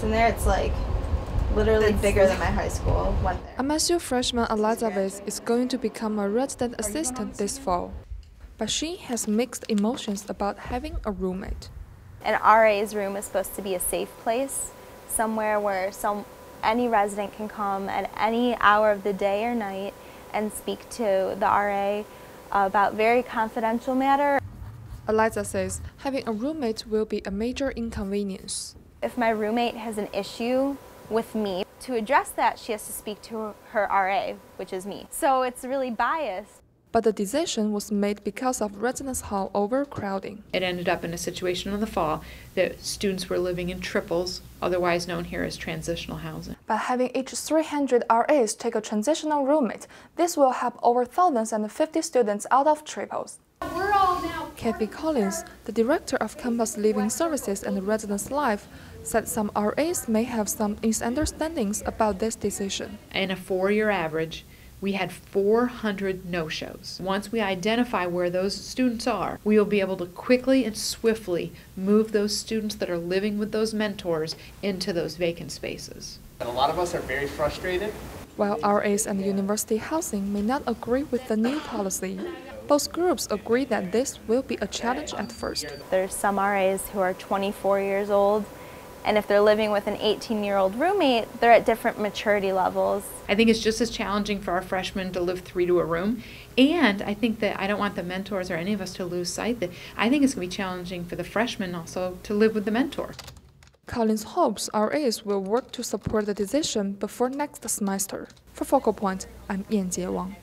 residents in there. It's like literally bigger than my high school one there. MSU freshman Elizabeth is going to become a resident assistant this fall, but she has mixed emotions about having a roommate. An RA's room is supposed to be a safe place, somewhere where some any resident can come at any hour of the day or night and speak to the RA about very confidential matter. Eliza says having a roommate will be a major inconvenience. If my roommate has an issue with me, to address that, she has to speak to her RA, which is me. So it's really biased. But the decision was made because of residence hall overcrowding. It ended up in a situation in the fall that students were living in triples, otherwise known here as transitional housing. By having each 300 RAs take a transitional roommate, this will help over 1,050 students out of triples. Kathy Collins, the director of Campus Living Services and Residence Life, said some RAs may have some misunderstandings about this decision. In a four year average, we had 400 no shows. Once we identify where those students are, we will be able to quickly and swiftly move those students that are living with those mentors into those vacant spaces. And a lot of us are very frustrated. While RAs and university housing may not agree with the new policy, both groups agree that this will be a challenge at first. There's some RAs who are 24 years old and if they're living with an 18 year old roommate, they're at different maturity levels. I think it's just as challenging for our freshmen to live three to a room. And I think that I don't want the mentors or any of us to lose sight that I think it's going to be challenging for the freshmen also to live with the mentor. Collins hopes RAs will work to support the decision before next semester. For Focal Point, I'm Yanjie Wang.